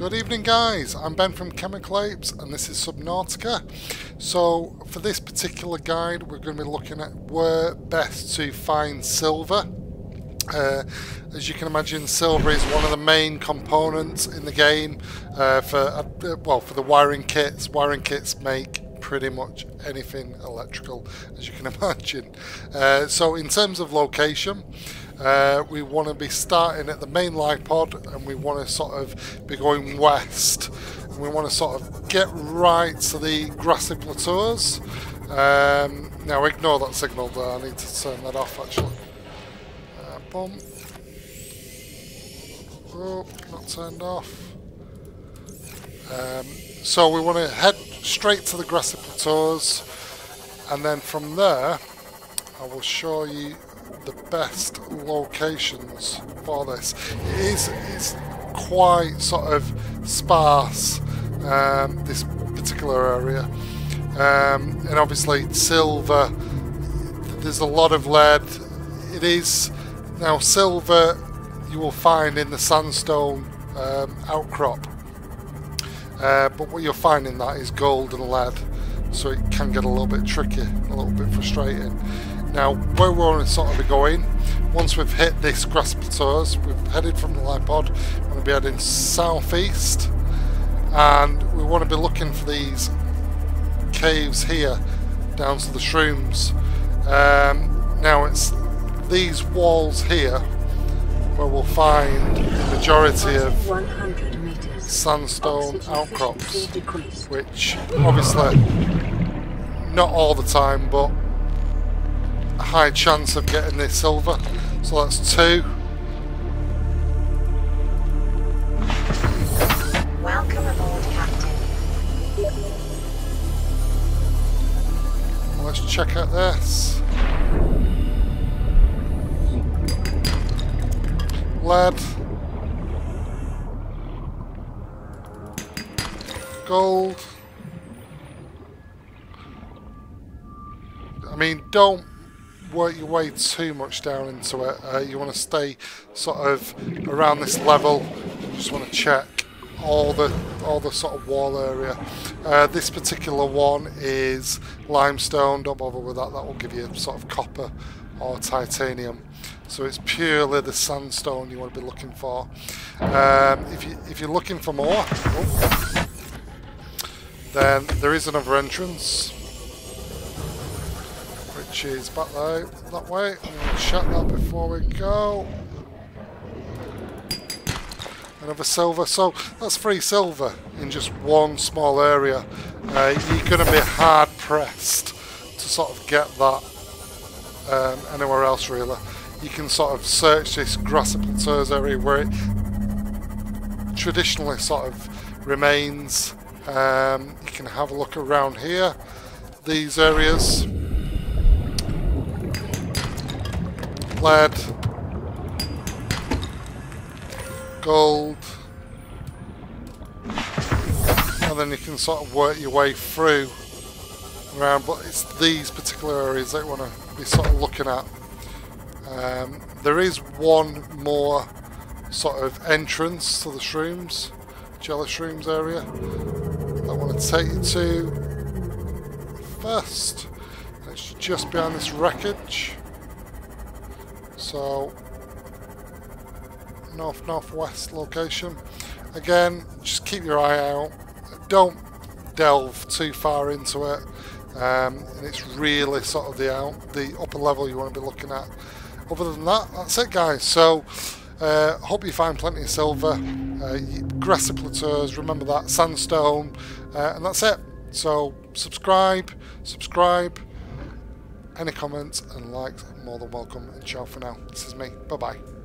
Good evening guys, I'm Ben from Chemical Apes and this is Subnautica. So for this particular guide we're going to be looking at where best to find silver. Uh, as you can imagine silver is one of the main components in the game uh, for uh, well for the wiring kits. Wiring kits make pretty much anything electrical as you can imagine. Uh, so in terms of location uh, we want to be starting at the main life pod and we want to sort of be going west. And we want to sort of get right to the grassy plateaus. Um, now ignore that signal there, I need to turn that off actually. Uh, boom. Oh, not turned off. Um, so we want to head straight to the grassy plateaus and then from there I will show you the best locations for this. It is it's quite sort of sparse, um, this particular area. Um, and obviously silver, there's a lot of lead. It is, now silver you will find in the sandstone um, outcrop. Uh, but what you'll find in that is gold and lead, so it can get a little bit tricky, a little bit frustrating. Now, where we want to sort of going, once we've hit this grass plateaus, we've headed from the life pod, we're going to be heading southeast, and we want to be looking for these caves here, down to the shrooms. Um, now, it's these walls here where we'll find the majority of sandstone outcrops, which obviously not all the time, but a high chance of getting this silver. So that's two. Welcome aboard, Captain. Let's check out this. Lead. Gold. I mean, don't work your way too much down into it. Uh, you want to stay sort of around this level. You just want to check all the all the sort of wall area. Uh, this particular one is limestone. Don't bother with that. That will give you sort of copper or titanium. So it's purely the sandstone you want to be looking for. Um, if you if you're looking for more, oh, then there is another entrance is back there, that way. Check that before we go. Another silver. So that's three silver in just one small area. Uh, you're going to be hard pressed to sort of get that um, anywhere else really. You can sort of search this grassy plateaus area where it traditionally sort of remains. Um, you can have a look around here. These areas lead, gold, and then you can sort of work your way through around, but it's these particular areas that you want to be sort of looking at. Um, there is one more sort of entrance to the shrooms, jelly shrooms area I want to take you to first. It's just behind this wreckage. So, north northwest location. Again, just keep your eye out. Don't delve too far into it. Um, and it's really sort of the out, the upper level you want to be looking at. Other than that, that's it, guys. So, uh, hope you find plenty of silver. Uh, grassy plateaus, remember that sandstone, uh, and that's it. So, subscribe, subscribe. Any comments and likes, more than welcome. And ciao for now. This is me. Bye bye.